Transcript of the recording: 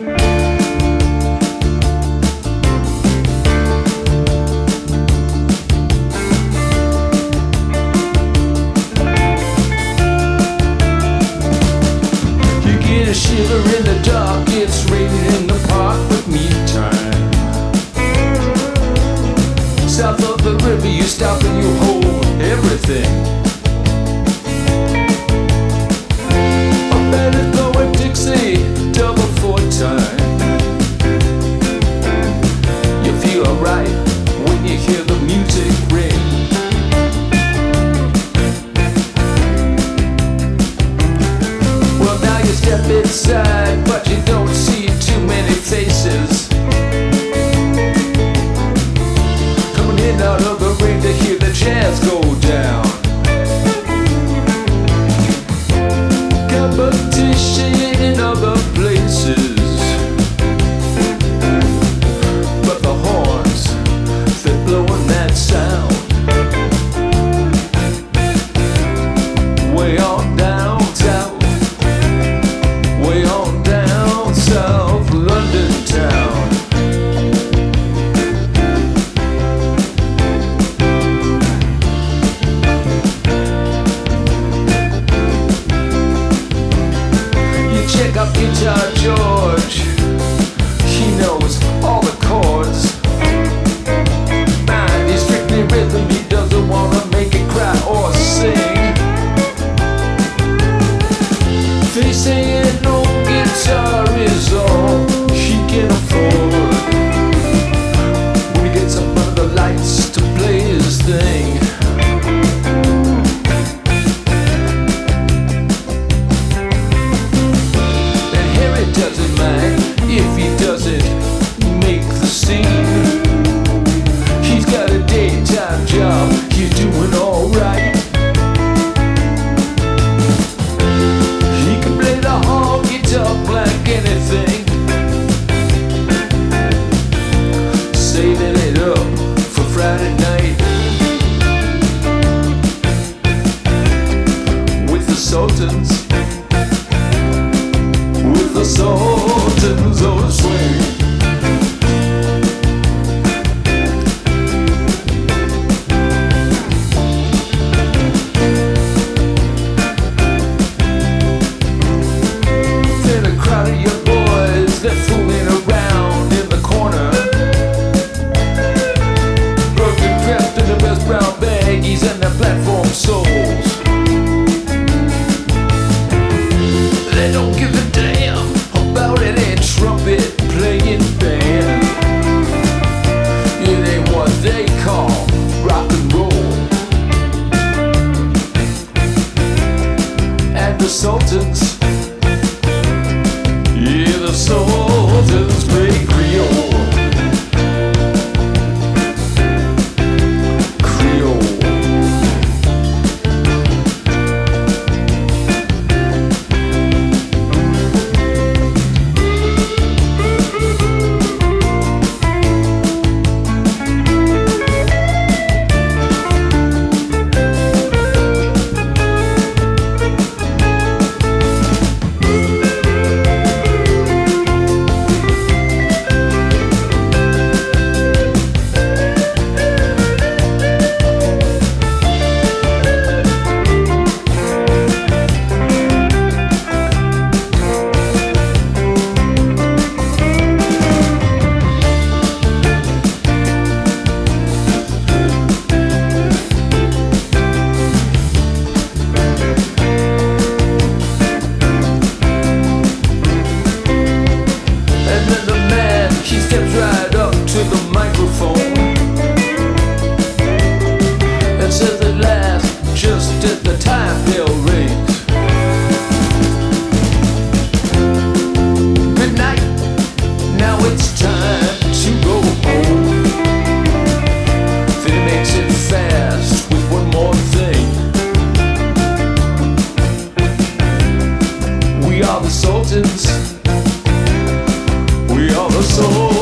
A shiver in the dark, it's raining in the park with me time. South of the river, you stop and you hold everything. Alright when you hear the music ring. Well, now you step inside, but you don't see too many faces. Coming in out of the rain to hear the jazz go down. Competition in other places. They say an old guitar is all platform soul. soldiers. We are the soldiers.